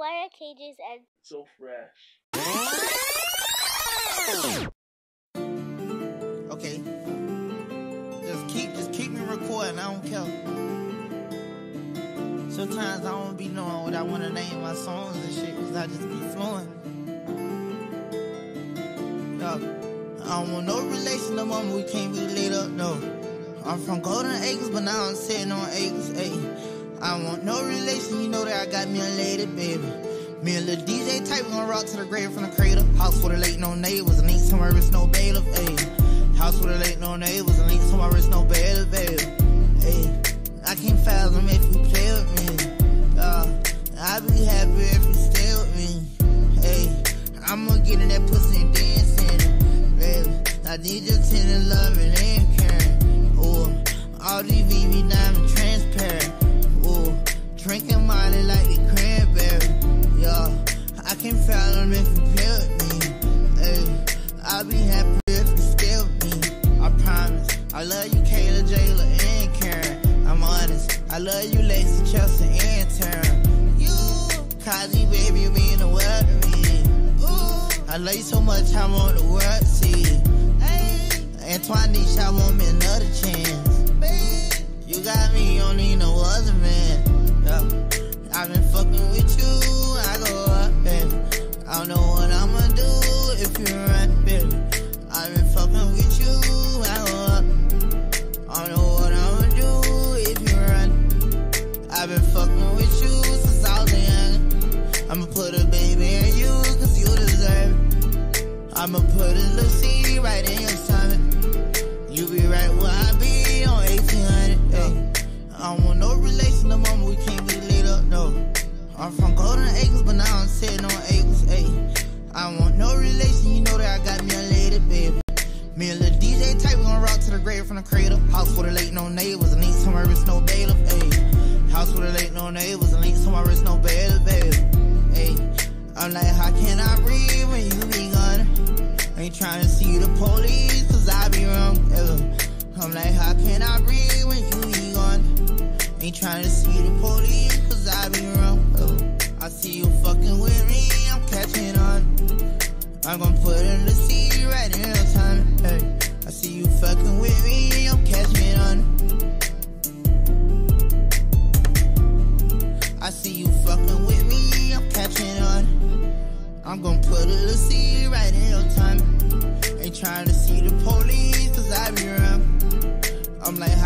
wire cages and So fresh. Okay. Just keep just keep me recording, I don't care. Sometimes I don't be knowing what I wanna name my songs and shit, cause I just be flowing. Yo, I don't want no relation no more, we can't be lit up, no. I'm from Golden Acres, but now I'm sitting on acres, ayy. I want no relation, you know that I got me a lady, baby. Me and Lil DJ type gonna rock to the grave from the cradle. House with a late no neighbors, and ain't somewhere it's no bailiff, ayy. House with a late no neighbors, and ain't somewhere it's no bailiff, baby. Ayy, I can't fathom if you play with me. Uh, I'd be happy if you stay with me. Ayy, I'ma get in that pussy and dance in it, baby. I need your tender loving and caring. Ooh, all these VV diamond transparent. Drinking Molly like the cranberry. Yeah, I can fathom if you with me. Hey, I'll be happy if you with me. I promise. I love you, Kayla, Jayla, and Karen. I'm honest. I love you, Lacey, Chelsea, and Taryn. You, Kazi, baby, you mean the world to me. Ooh, I love you so much, I want the world to see. Hey, Antoine, I want me another chance. Babe, you got me, you don't I've been fucking with you. I don't know what I'ma do if you run. I've been fucking with you since I was young. I'ma put a baby in you, cause you deserve it. I'ma put a little seed right in your stomach. You be right where I be on 1800, hey. I don't want no relation no more, we can't be lit up, no. I'm from Golden Acres, but now I'm sitting on acres, ayy. I want no relation, you know that I got me a lady, baby. Me and Lil DJ type, we gon' rock to the grave from the cradle. House with a late no neighbors, and ain't somewhere it's no bailiff, ayy. House with a late no neighbors, and ain't somewhere it's no bailiff. Ayy. I'm like, how can I breathe when you be gone? Ain't trying to see the police, cause I be wrong, ever. I'm like, how can I breathe when you be gone? Ain't trying to see the police, I'm gonna put in the seed right in your time, hey. I see you fucking with me, I'm catching on. I see you fucking with me, I'm catching on. I'm gonna put a little seed right in your time. Ain't trying to see the police, cause I be around. I'm like,